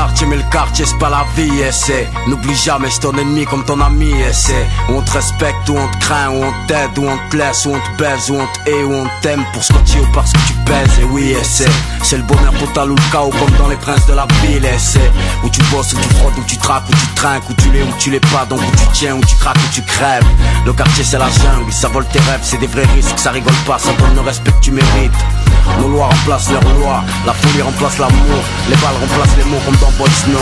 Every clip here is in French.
quartier, mais le quartier c'est pas la vie, et c'est N'oublie jamais, c'est ton ennemi comme ton ami, et c'est Où on te respecte, où on te craint, où on t'aide, où on te laisse, où on te baise, où on te hait, où on t'aime pour ce que tu es ou parce que tu pèses, et oui, et c'est C'est le bonheur total ou le chaos comme dans les princes de la ville, et c'est Où tu bosses, où tu fraudes, où tu traques, où tu trinques, où tu l'es, où tu l'es pas, donc où tu tiens, où tu craques, où tu crèves. Le quartier c'est la jungle, ça vole tes rêves, c'est des vrais risques, ça rigole pas, ça donne le respect que tu mérites. Nos lois remplacent leurs lois, la folie remplace l'amour, les balles remplacent les mots comme dans No.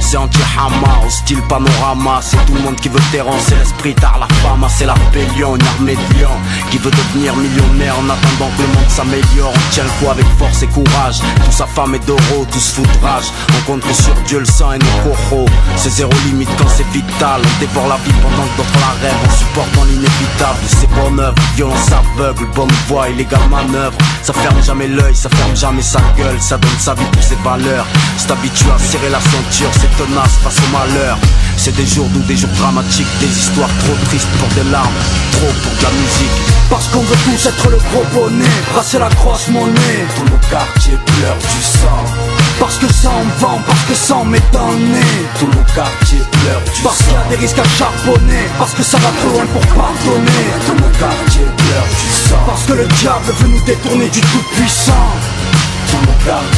C'est anti-hama, hostile panorama, c'est tout le monde qui veut terrasser l'esprit tard la femme, c'est la rébellion, une armée de lions qui veut devenir millionnaire en attendant que le monde s'améliore. On tient le coup avec force et courage, tout sa femme est d'euros, tout se fout de rage. On compte sur Dieu le sang et nos coraux, c'est zéro limite quand c'est vital. On dévore la vie pendant que d'autres la rêvent, en supportant l'inévitable. C'est bonne œuvre, violence aveugle, bonne voix, illégale manœuvre. Ça ferme jamais l'œil, ça ferme jamais sa gueule, ça donne sa vie pour ses valeurs. C'est habitué serrer la ceinture, c'est tenace face au malheur. C'est des jours doux, des jours dramatiques, des histoires trop tristes pour des larmes, trop pour de la musique. Parce qu'on veut tous être le gros bonnet, brasser la crosse monnaie. Tout le quartier pleure du sang. Parce que ça en vend, parce que ça en met dans le nez. Tout le quartier pleure du Parce qu'il y sang. a des risques à charbonner, parce que ça va trop loin pour pardonner. Tout le quartier pleure du sang. Parce que le diable veut nous détourner du tout-puissant. Tout le quartier sang.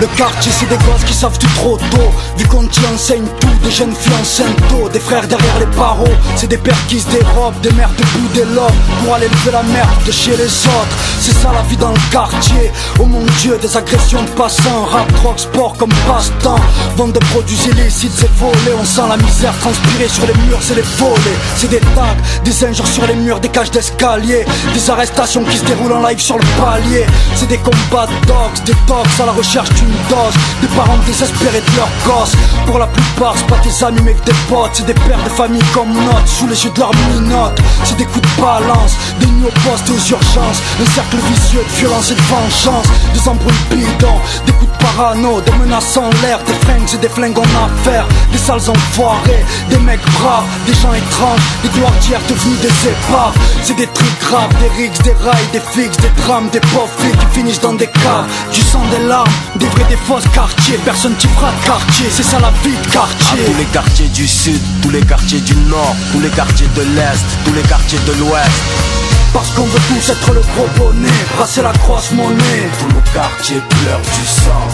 Le quartier c'est des gosses qui savent tout trop tôt. Vu qu'on t'y enseigne tout, des jeunes filles enceintes tôt Des frères derrière les barreaux, c'est des pères qui se dérobent Des mères debout des lobes. Pour aller lever la merde de chez les autres C'est ça la vie dans le quartier. Oh mon dieu, des agressions de passants Rap, drogue, sport comme passe-temps. Vente de produits illicites, c'est volé On sent la misère transpirer sur les murs, c'est les volets. C'est des tags, des injures sur les murs, des cages d'escalier. Des arrestations qui se déroulent en live sur le palier. C'est des combats de dogs, des tox à la recherche d'une dose. Des parents désespérés de leurs gosses Pour la plupart c'est pas tes amis mais que des potes. C'est des pères de famille comme notes Sous les yeux de leurs mini-notes C'est des coups de balance Des nuits au poste aux urgences. Un cercle vicieux de violence et de vengeance Des embrouilles bidons Des coups de parano Des menaces en l'air Des fringues et des flingues en affaires Des sales enfoirés Des mecs braves Des gens étranges Des gloires devenus des épaves. C'est des trucs graves Des rixes, des rails, des fixes Des drames, des pauvres qui finissent dans des caves. Du sang, des larmes Des vrais, des fausses quartiers. Personne qui fera de quartier C'est ça la vie de quartier. Tous les quartiers du sud, tous les quartiers du nord, tous les quartiers de l'est, tous les quartiers de l'ouest. Parce qu'on veut tous être le gros bonnet Brasser la crosse monnaie Tout le quartier pleure du sang.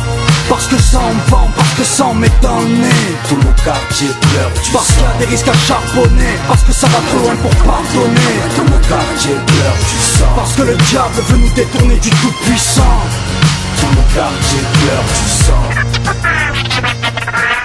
Parce que ça en vend, parce que ça en met dans le nez Tout le quartier pleure du Parce qu'il y a des risques à charbonner Parce que ça va trop loin pour pardonner Tout le quartier pleure du sang. Parce que le diable veut nous détourner du tout-puissant Tout le quartier pleure du sang.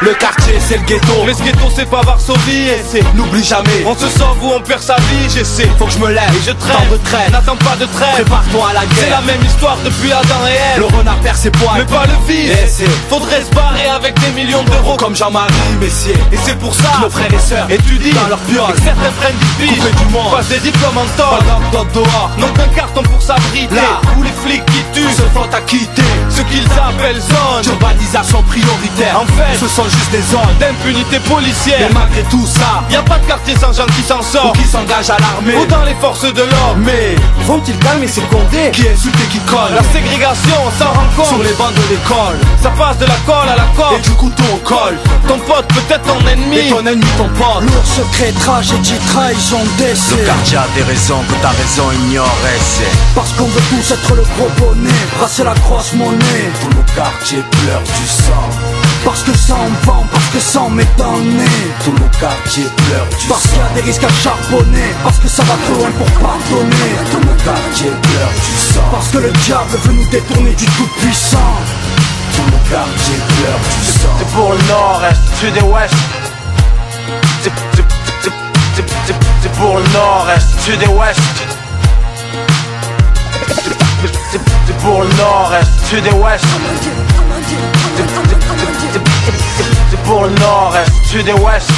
Le quartier c'est le ghetto Mais ce ghetto c'est pas Varsovie et c'est N'oublie jamais, On se sauve ou on perd sa vie j'essaie faut que je me lève. Et je Temps traîne de traîne. N'attends pas de trêve Prépare-toi à la C'est la guerre. même histoire depuis Adam et Ève Le renard perd ses poils. Mais pas le vice Et c'est Faudrait se barrer avec des millions d'euros comme Jean-Marie Messier. Et c'est pour ça Nos frères et sœurs Étudie dans leur Et piole. que certains prennent du pige Coupés du monde. Passent des diplômes en tôle Pas dehors. N'ont qu'un carton pour s'abriter Là. Ou les flics qui tuent Se font à quitter. Ce qu'ils appellent prioritaire. En fait, ce sont juste des zones. d'impunité policière Mais malgré tout ça, Y a pas de quartier sans gens qui s'en ou sortent qui s'engagent à l'armée. Ou dans les forces de l'ordre Mais Vont-ils calmer ces condés qui insulte et qui colle. La ségrégation, on s'en rend Sur compte les bancs de l'école. Ça passe de la colle à la Et corde du couteau au col. Ton pote peut être ton Et ennemi ton ennemi, ton pote. Lourd secret, tragédie, trahison, décès Le quartier a des raisons que ta raison ignore, et c'est Parce qu'on veut tous être le gros bonnet Brasser la crosse monnaie Tout le quartier pleure du sang. Parce que ça en vend, parce que ça en met dans le nez Tout le quartier pleure du Parce qu'il y a des risques à charbonner. Parce que ça va trop loin pour pardonner. Tout le quartier pleure du sang. Parce que le diable veut nous détourner du tout-puissant. Tout le quartier pleure du sang. C'est pour le nord-est, sud et ouest? C'est- c'est- c'est- c'est- c'est- C'est pour le nord-est, sud et ouest? C'est- c'est- C'est pour le nord-est, sud et ouest? C'est- pour le nord-est, sud et ouest?